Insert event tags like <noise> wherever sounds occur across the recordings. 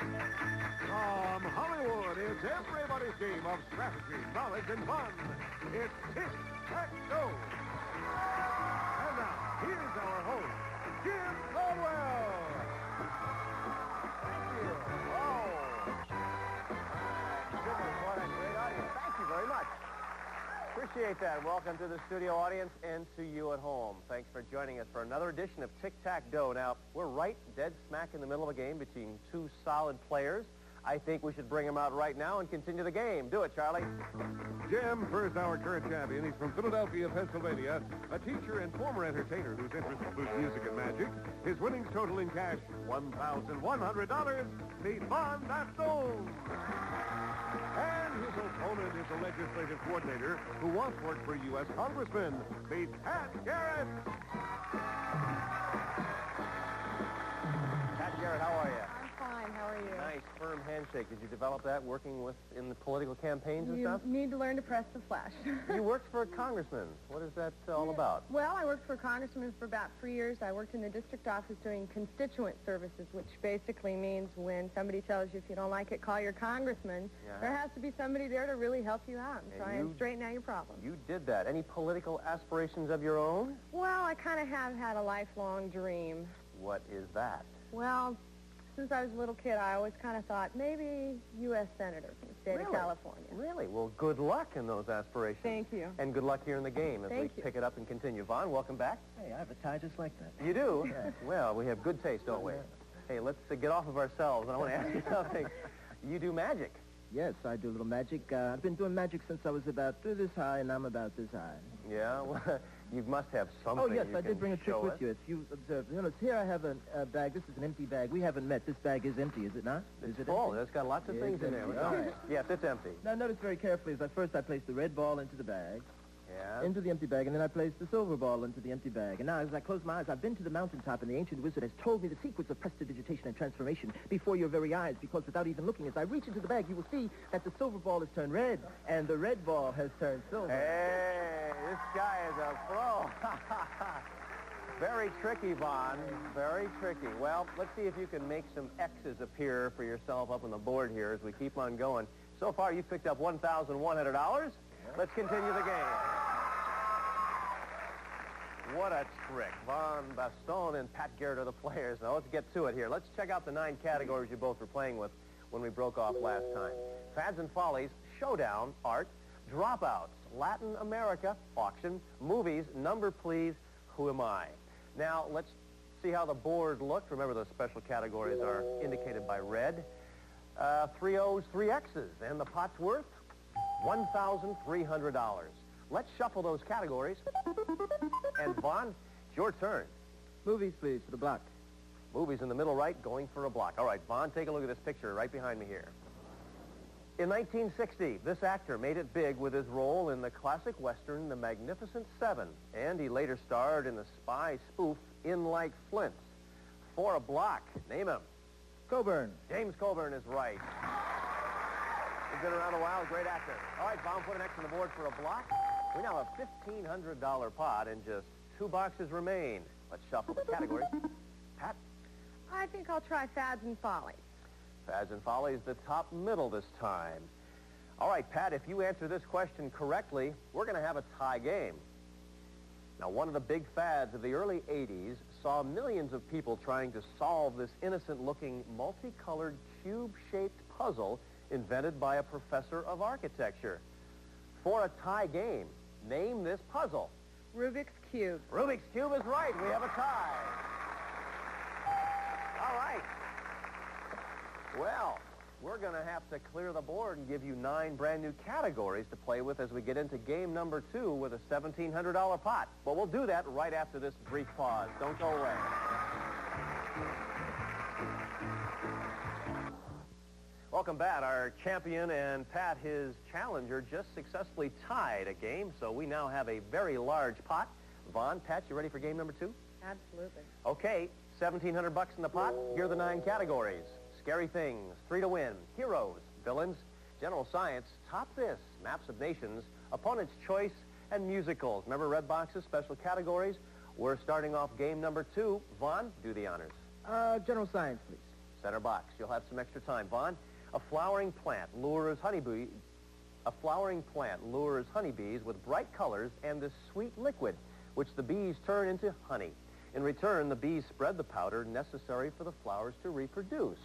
From Hollywood, it's everybody's game of strategy, knowledge, and fun. It's Tic-Tac-Dough. And now, here's our host, Jim Caldwell. Appreciate that. Welcome to the studio audience and to you at home. Thanks for joining us for another edition of Tic-Tac-Dough. Now, we're right dead smack in the middle of a game between two solid players. I think we should bring him out right now and continue the game. Do it, Charlie. Jim, first our current champion. He's from Philadelphia, Pennsylvania, a teacher and former entertainer whose interest includes music and magic. His winnings total in cash, $1,100. Meet Von Bastone. And his opponent is a legislative coordinator who once worked for U.S. Congressman. Meet Pat Garrett. Pat Garrett, how are you? I'm fine. How are you? Nice, firm handshake. Did you develop that working with in the political campaigns and You stuff? You need to learn to press the flash. You <laughs> worked for a congressman. What is that all about? Well, I worked for a congressman for about three years. I worked in the district office doing constituent services, which basically means when somebody tells you if you don't like it, call your congressman, Yeah. there has to be somebody there to really help you out and, And try you- and straighten out your problems. You did that. Any political aspirations of your own? Well, I kind of have had a lifelong dream. What is that? Well, since I was a little kid, I always kind of thought maybe U.S. Senator from the state Really? of California. Really? Well, good luck in those aspirations. Thank you. And good luck here in the game as Thank we you. pick it up and continue. Von, welcome back. Hey, I have a tie just like that. You do? Well, we have good taste, don't we? Hey, let's uh, get off of ourselves, and I want to ask you <laughs> something. You do magic. Yes, I do a little magic. Uh, I've been doing magic since I was about this high, and I'm about this high. Yeah? <laughs> Well, you must have something oh, yes, I did bring a trick with us. you. If you observe, you notice here I have a, a bag. This is an empty bag. We haven't met. This bag is empty, is it not? It's is it full. empty? It's got lots of things in there. All right. Yes, it's empty. Now notice very carefully as I first I place the red ball into the bag, Yeah. into the empty bag, and then I placed the silver ball into the empty bag. And now as I close my eyes, I've been to the mountaintop, and the ancient wizard has told me the secrets of prestidigitation and transformation before your very eyes, because without even looking, as I reach into the bag, you will see that the silver ball has turned red, and the red ball has turned silver. Hey, this guy is a pro. <laughs> Very tricky, Von. Very tricky. Well, let's see if you can make some X's appear for yourself up on the board here as we keep on going. So far, you've picked up $1,100. Let's continue the game. What a trick. Von Baston and Pat Garrett are the players. Now, let's get to it here. Let's check out the nine categories you both were playing with when we broke off last time. Fads and Follies, Showdown, Art, Dropouts, Latin America, Auction, Movies, Number Please, Who Am I? Now, let's see how the board looked. Remember, those special categories are indicated by red. Uh, three O's, three X's, and the pot's worth $1,300. Let's shuffle those categories. And Von, it's your turn. Movies, please, for the block. Movies in the middle right, going for a block. All right, Von, take a look at this picture right behind me here. In 1960, this actor made it big with his role in the classic western The Magnificent Seven, and he later starred in the spy spoof In Like Flint. For a block, name him. Coburn. James Coburn is right. He's been around a while, great actor. All right, Von, put an X on the board for a block. We now have a $1,500 pot, and just two boxes remain. Let's shuffle the categories. <laughs> Pat, I think I'll try Fads and Follies. Fads and Follies, the top middle this time. All right, Pat, if you answer this question correctly, we're going to have a tie game. Now, one of the big fads of the early 80s saw millions of people trying to solve this innocent-looking, multicolored, cube-shaped puzzle invented by a professor of architecture. For a tie game, name this puzzle. Rubik's Cube. Rubik's Cube is right. We have a tie. All right. Well, we're going to have to clear the board and give you nine brand new categories to play with as we get into game number two with a $1,700 pot. But we'll do that right after this brief pause. Don't go away. Welcome back. Our champion and Pat, his challenger, just successfully tied a game, so we now have a very large pot. Von, Pat, you ready for game number two? Absolutely. Okay, 1700 bucks in the pot. Here are the nine categories. Scary things, three to win, heroes, villains, general science, top this, maps of nations, opponent's choice, and musicals. Remember Red boxes, special categories? We're starting off game number two. Von, do the honors. Uh, general science, please. Center box. You'll have some extra time. Von, a flowering plant lures honeybee. A flowering plant lures honeybees with bright colors and this sweet liquid, which the bees turn into honey. In return, the bees spread the powder necessary for the flowers to reproduce.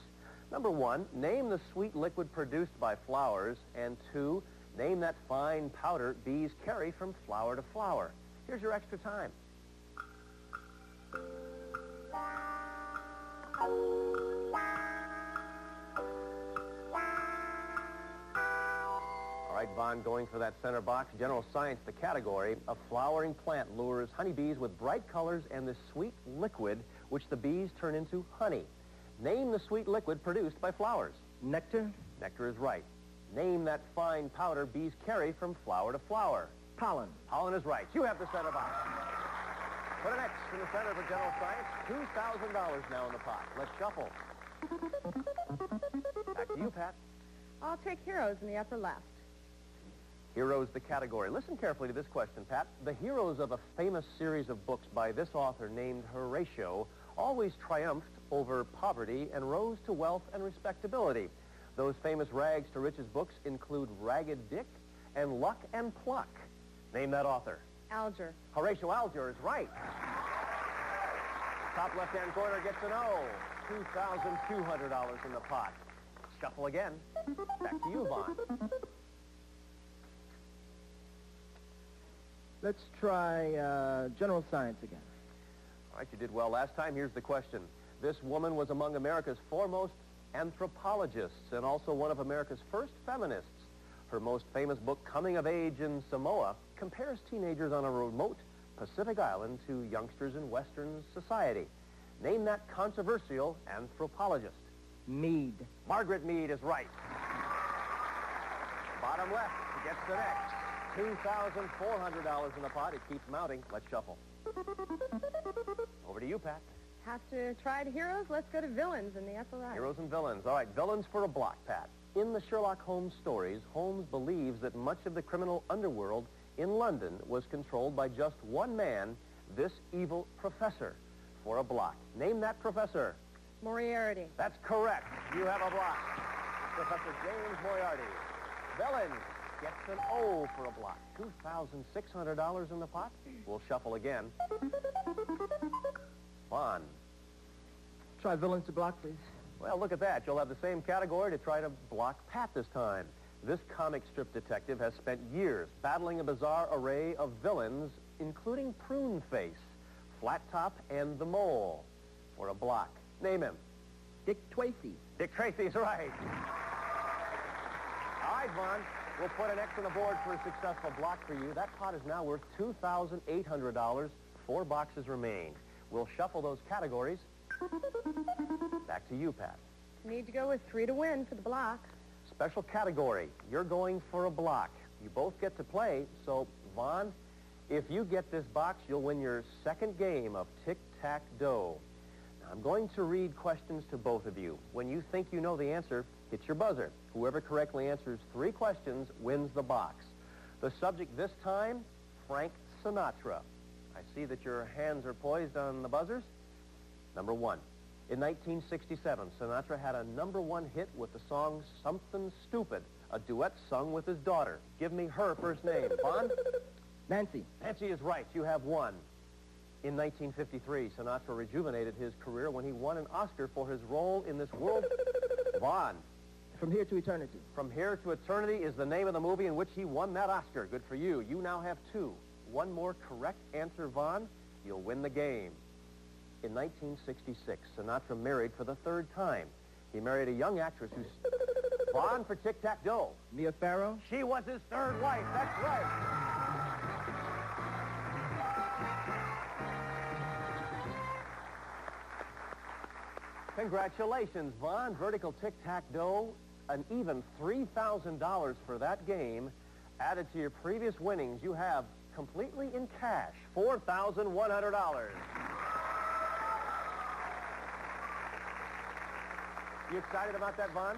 Number one, name the sweet liquid produced by flowers. And two, name that fine powder bees carry from flower to flower. Here's your extra time. All right, Von, going for that center box. General science, the category. A flowering plant lures honeybees with bright colors and this sweet liquid, which the bees turn into honey. Name the sweet liquid produced by flowers. Nectar? Nectar is right. Name that fine powder bees carry from flower to flower. Pollen. Pollen is right. You have the center box. Put an X in the center for general science. $2,000 now in the pot. Let's shuffle. Back to you, Pat. I'll take heroes in the upper left. Heroes, the category. Listen carefully to this question, Pat. The heroes of a famous series of books by this author named Horatio always triumphed over poverty and rose to wealth and respectability. Those famous rags to riches books include Ragged Dick and Luck and Pluck. Name that author. Alger. Horatio Alger is right. Top left-hand corner gets an O. $2,200 in the pot. Shuffle again. Back to you, Von. Let's try uh, general science again. All right, you did well last time. Here's the question. This woman was among America's foremost anthropologists and also one of America's first feminists. Her most famous book, Coming of Age in Samoa, compares teenagers on a remote Pacific island to youngsters in Western society. Name that controversial anthropologist. Mead. Margaret Mead is right. Bottom left gets the next. $2,400 in the pot. It keeps mounting. Let's shuffle. Over to you, Pat. Have to try the heroes? Let's go to villains in the upper right. Heroes and villains. All right, villains for a block, Pat. In the Sherlock Holmes stories, Holmes believes that much of the criminal underworld in London was controlled by just one man, this evil professor, for a block. Name that professor. Moriarty. That's correct. You have a block. Professor James Moriarty. Villains gets an O for a block. $2,600 in the pot. We'll shuffle again. Von. Try villains to block, please. Well, look at that. You'll have the same category to try to block Pat this time. This comic strip detective has spent years battling a bizarre array of villains, including Prune Face, Flat Top, and the Mole. For a block. Name him. Dick Tracy. Dick Tracy's right. All right, Von. We'll put an X on the board for a successful block for you. That pot is now worth $2,800. Four boxes remain. We'll shuffle those categories. Back to you, Pat. Need to go with three to win for the block. Special category. You're going for a block. You both get to play, so, Von, if you get this box, you'll win your second game of tic-tac-dough. Now, I'm going to read questions to both of you. When you think you know the answer, hit your buzzer. Whoever correctly answers three questions wins the box. The subject this time, Frank Sinatra. I see that your hands are poised on the buzzers. Number one. In 1967, Sinatra had a number one hit with the song Something Stupid, a duet sung with his daughter. Give me her first name. Von? Nancy. Nancy is right. You have one. In 1953, Sinatra rejuvenated his career when he won an Oscar for his role in this world... Von. From here to eternity. From Here to Eternity is the name of the movie in which he won that Oscar. Good for you. You now have two. One more correct answer, Von. You'll win the game. In 1966, Sinatra married for the third time. He married a young actress who's... <laughs> Von for Tic-Tac-Dough. Mia Farrow. She was his third wife. That's right. Congratulations, Von. Vertical tic-tac-dough. An even $3,000 for that game. Added to your previous winnings, you have completely in cash, $4,100. You excited about that, Von?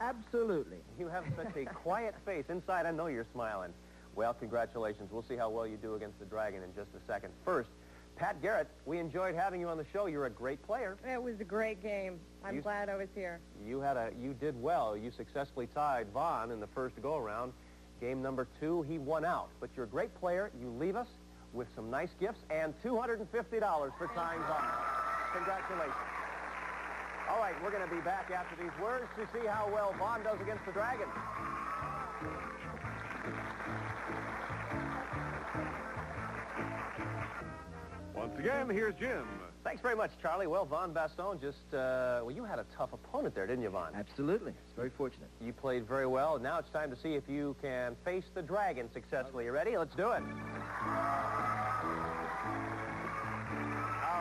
Absolutely. You have such a <laughs> quiet face. Inside, I know you're smiling. Well, congratulations. We'll see how well you do against the Dragon in just a second. First, Pat Garrett, we enjoyed having you on the show. You're a great player. It was a great game. I'm You- glad I was here. You had a you did well. You successfully tied Von in the first go-around. Game number two, he won out. But you're a great player. You leave us with some nice gifts and $250 for tying Von. Congratulations. All right, we're going to be back after these words to see how well Von does against the Dragons. Again, here's Jim. Thanks very much, Charlie. Well, Von Baston just, uh, well, you had a tough opponent there, didn't you, Von? Absolutely. It's very fortunate. You played very well. Now it's time to see if you can face the dragon successfully. You ready? Let's do it. All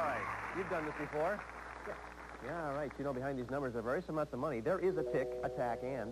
right. You've done this before? Yeah. Yeah, all right. You know, behind these numbers are various amounts of money. There is a tick, attack, and...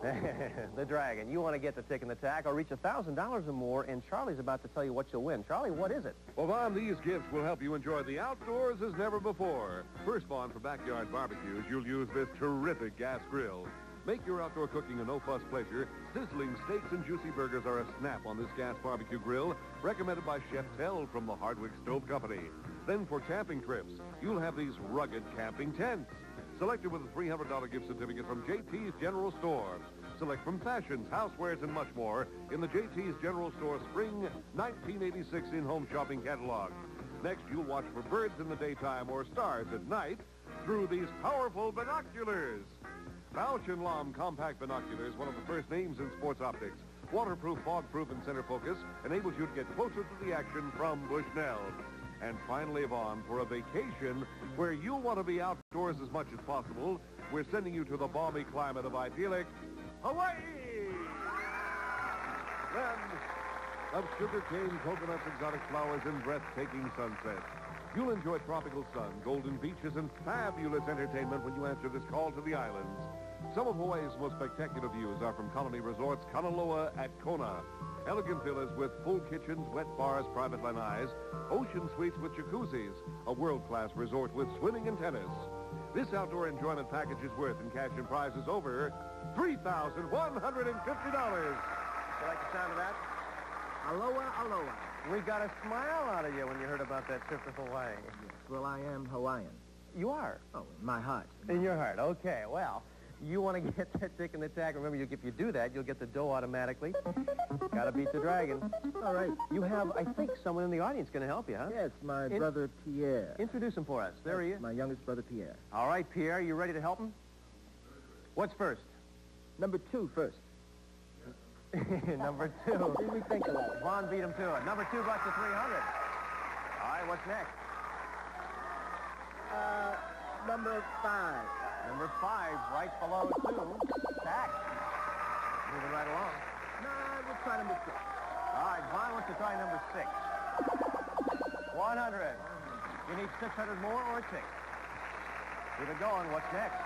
<laughs> the dragon. You want to get the tick and the tack or reach $1,000 or more, and Charlie's about to tell you what you'll win. Charlie, what is it? Well, Von, these gifts will help you enjoy the outdoors as never before. First, Von, for backyard barbecues, you'll use this terrific gas grill. Make your outdoor cooking a no-fuss pleasure. Sizzling steaks and juicy burgers are a snap on this gas barbecue grill, recommended by Chef Tell from the Hardwick Stove Company. Then for camping trips, you'll have these rugged camping tents. Selected with a $300 gift certificate from JT's General Store. Select from fashions, housewares, and much more in the JT's General Store Spring 1986 in-home shopping catalog. Next, you'll watch for birds in the daytime or stars at night through these powerful binoculars. Bausch & Lomb compact binoculars, one of the first names in sports optics. Waterproof, fog-proof, and center focus enables you to get closer to the action from Bushnell. And finally, Von, for a vacation where you'll want to be outdoors as much as possible, we're sending you to the balmy climate of idyllic Hawaii! Land of sugarcane, coconuts, exotic flowers, and breathtaking sunsets. You'll enjoy tropical sun, golden beaches, and fabulous entertainment when you answer this call to the islands. Some of Hawaii's most spectacular views are from Colony Resorts, Kanaloa at Kona. Elegant villas with full kitchens, wet bars, private lanais, ocean suites with jacuzzis, a world-class resort with swimming and tennis. This outdoor enjoyment package is worth in cash and prizes over $3,150. You like the sound of that? Aloha, aloha. We got a smile out of you when you heard about that trip to Hawaii. Yes, well, I am Hawaiian. You are. Oh, in my heart. In your heart. Okay, well, you want to <laughs> get that tick in the tag. Remember, you, if you do that, you'll get the dough automatically. Got to beat the dragon. All right. You have, I think, someone in the audience going to help you, huh? Yes, my In- brother Pierre. Introduce him for us. There he is. My youngest brother Pierre. All right, Pierre, you ready to help him? What's first? Number two first. <laughs> Number two. Let me think a lot. Von beat him to it. Number two got to 300. All right, what's next? Uh, number five. Number five, right below two. Tack. Moving right along. Nah, we'll try number six. All right, Von wants to try number six. 100. You need 600 more or tick. Keep it going. What's next?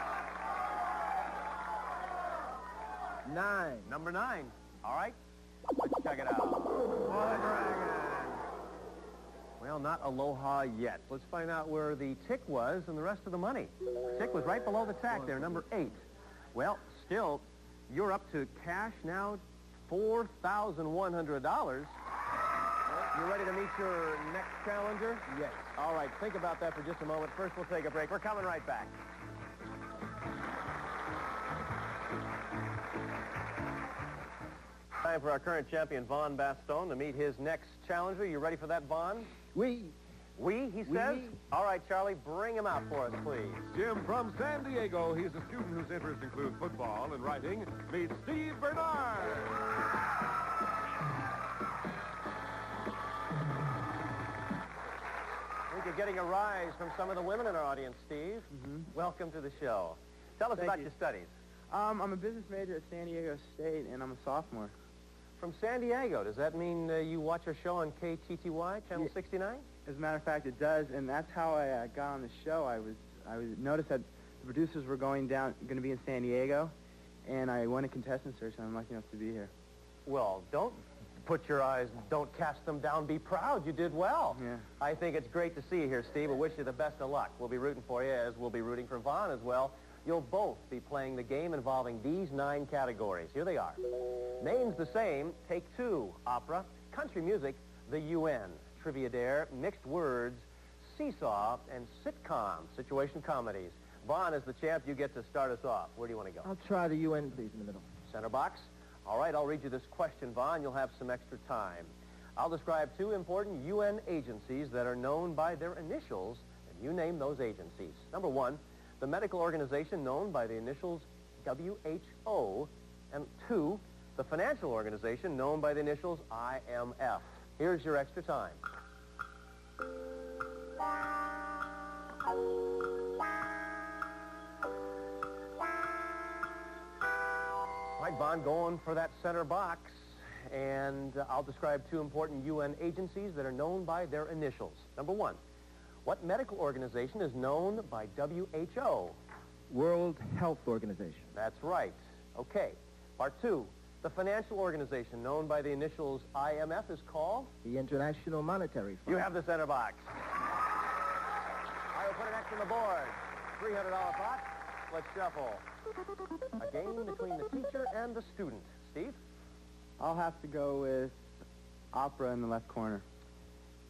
Nine. Number nine. All right. Let's check it out. What. Well, not aloha yet. Let's find out where the tick was and the rest of the money. Tick was right below the tack there, number eight. Well, still, you're up to cash now, $4,100. You ready to meet your next challenger? Yes. All right, think about that for just a moment. First, we'll take a break. We're coming right back. Time for our current champion, Von Baston, to meet his next challenger. You ready for that, Von? We. We, he Oui. says? All right, Charlie, bring him out for us, please. Jim from San Diego. He's a student whose interests include football and writing. Meet Steve Bernard. I think you're getting a rise from some of the women in our audience, Steve. Welcome to the show. Tell us Thank about you. your studies. Um, I'm a business major at San Diego State, and I'm a sophomore. From San Diego, does that mean uh, you watch our show on KTTY, Channel 69? As a matter of fact, it does, and that's how I uh, got on the show. I was I was noticed that the producers were going down, going to be in San Diego, and I won a contestant search, and I'm lucky enough to be here. Well, don't put your eyes, don't cast them down. Be proud. You did well. Yeah. I think it's great to see you here, Steve. I wish you the best of luck. We'll be rooting for you, as we'll be rooting for Von as well. You'll both be playing the game involving these nine categories. Here they are. Names the same. Take two. Opera. Country music. The UN. Trivia Dare, Mixed Words, Seesaw, and Sitcom, situation comedies. Von, as the champ, you get to start us off. Where do you want to go? I'll try the UN, please, in the middle. Center box? All right, I'll read you this question, Von. You'll have some extra time. I'll describe two important UN agencies that are known by their initials, and you name those agencies. Number one, the medical organization known by the initials WHO, and two, the financial organization known by the initials IMF. Here's your extra time. Right, Von, going for that center box. And uh, I'll describe two important UN agencies that are known by their initials. Number one, what medical organization is known by WHO? World Health Organization. That's right. Okay. Part two, the financial organization known by the initials IMF is called? The International Monetary Fund. You have the center box. I will put an X on the board. $300 pot. Let's shuffle. A game between the teacher and the student. Steve? I'll have to go with opera in the left corner.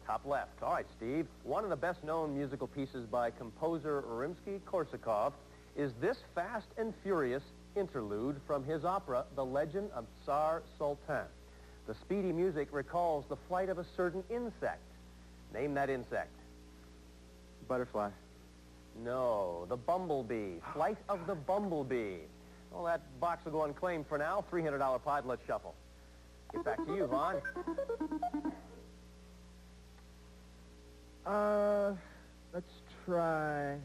Top left. All right, Steve. One of the best-known musical pieces by composer Rimsky-Korsakov is this fast and furious interlude from his opera, The Legend of Tsar Sultan. The speedy music recalls the flight of a certain insect. Name that insect. Butterfly. No, the bumblebee. <gasps> Flight of the bumblebee. Well, that box will go unclaimed for now. $300 pot. Let's shuffle. Get back to you, Von. <laughs> Uh, let's try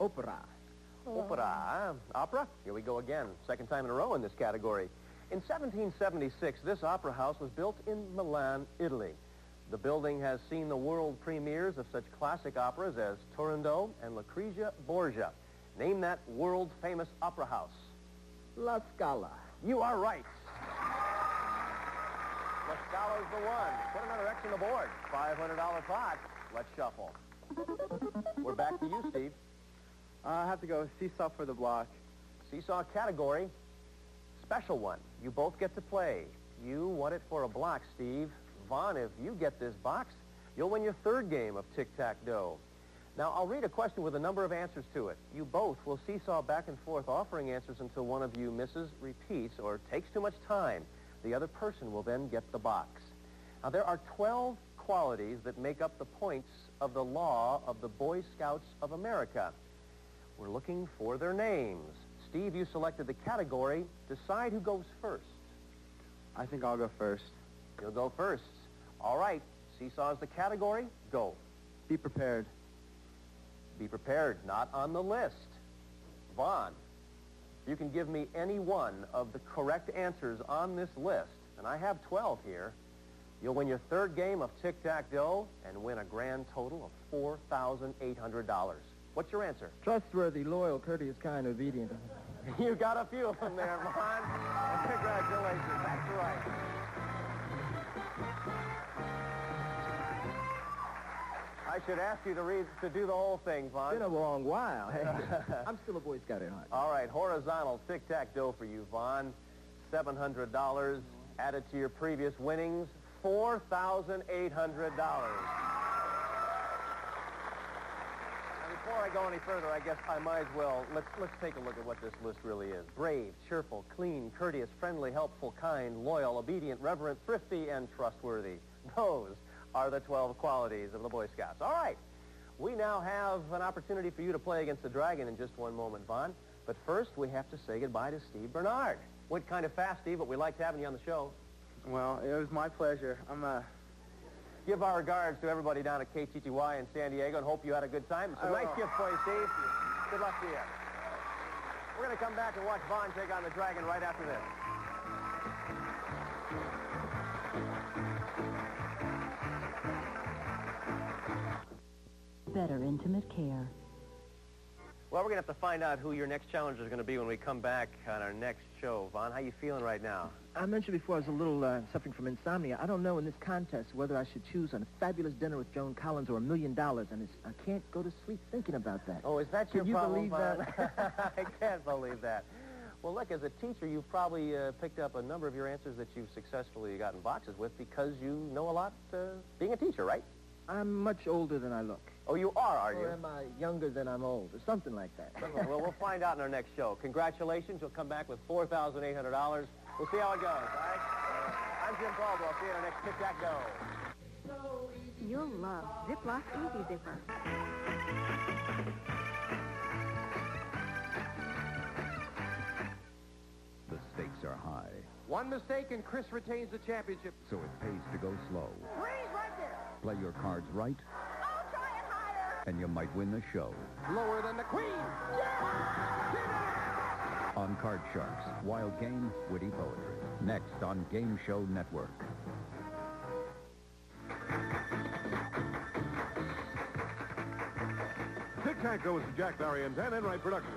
opera. Opera, huh? Opera? Here we go again. Second time in a row in this category. In 1776, this opera house was built in Milan, Italy. The building has seen the world premieres of such classic operas as Turandot and Lucrezia Borgia. Name that world-famous opera house. La Scala. You are right. La Scala's the one. Put another X on the board. $500 pot. Let's shuffle. We're back to you, Steve. Uh, I have to go seesaw for the block. Seesaw category, special one. You both get to play. You won it for a block, Steve. Von, if you get this box, you'll win your third game of tic-tac-toe. Now, I'll read a question with a number of answers to it. You both will seesaw back and forth offering answers until one of you misses, repeats, or takes too much time. The other person will then get the box. Now, there are 12 qualities that make up the points of the law of the Boy Scouts of America. We're looking for their names. Steve, you selected the category. Decide who goes first. I think I'll go first. You'll go first. All right. Seesaw is the category. Go. Be prepared. Be prepared. Not on the list. Von, you can give me any one of the correct answers on this list, and I have 12 here. You'll win your third game of tic-tac-toe and win a grand total of $4,800. What's your answer? Trustworthy, loyal, courteous, kind, obedient. <laughs> You got a few of them there, Von. Congratulations. That's right. I should ask you to read to do the whole thing, Von. It's been a long while. Hey, <laughs> I'm still a Boy Scout at heart. All right, horizontal tic-tac-toe for you, Von. $700 added to your previous winnings, $4,800. Before I go any further, I guess I might as well, let's, let's take a look at what this list really is. Brave, cheerful, clean, courteous, friendly, helpful, kind, loyal, obedient, reverent, thrifty, and trustworthy. Those are the 12 qualities of the Boy Scouts. All right, we now have an opportunity for you to play against the Dragon in just one moment, Von. But first, we have to say goodbye to Steve Bernard. Went kind of fast, Steve, but we liked having you on the show. Well, it was my pleasure. I'm uh, Give our regards to everybody down at KTTY in San Diego and hope you had a good time. It's a I nice will. gift for you, Steve. Good luck to you. We're going to come back and watch Von take on the Dragon right after this. Better intimate care. Well, we're going to have to find out who your next challenger is going to be when we come back on our next show. Von, how you feeling right now? I mentioned before I was a little uh, suffering from insomnia. I don't know in this contest whether I should choose on a fabulous dinner with Joan Collins or a million dollars, and it's, I can't go to sleep thinking about that. Oh, is that your Can you problem, believe that? <laughs> I can't believe that. Well, look, as a teacher, you've probably uh, picked up a number of your answers that you've successfully gotten boxes with because you know a lot uh, being a teacher, right? I'm much older than I look. Oh, you are, are you? Or am I younger than I'm old, or something like that? <laughs> well, we'll find out in our next show. Congratulations. You'll come back with $4,800. We'll see how it goes, all right? I'm Jim Caldwell. I'll see you in our next Tic Tac Dough. You'll love Ziploc Easy Zipper. The stakes are high, One mistake and Chris retains the championship. so it pays to go slow. Freeze right there. Play your cards right, and you might win the show. Lower than the queen. On Card Sharks, wild game, witty poetry. Next on Game Show Network. Tic Tac Dough is a Jack Barry and Dan Enright production.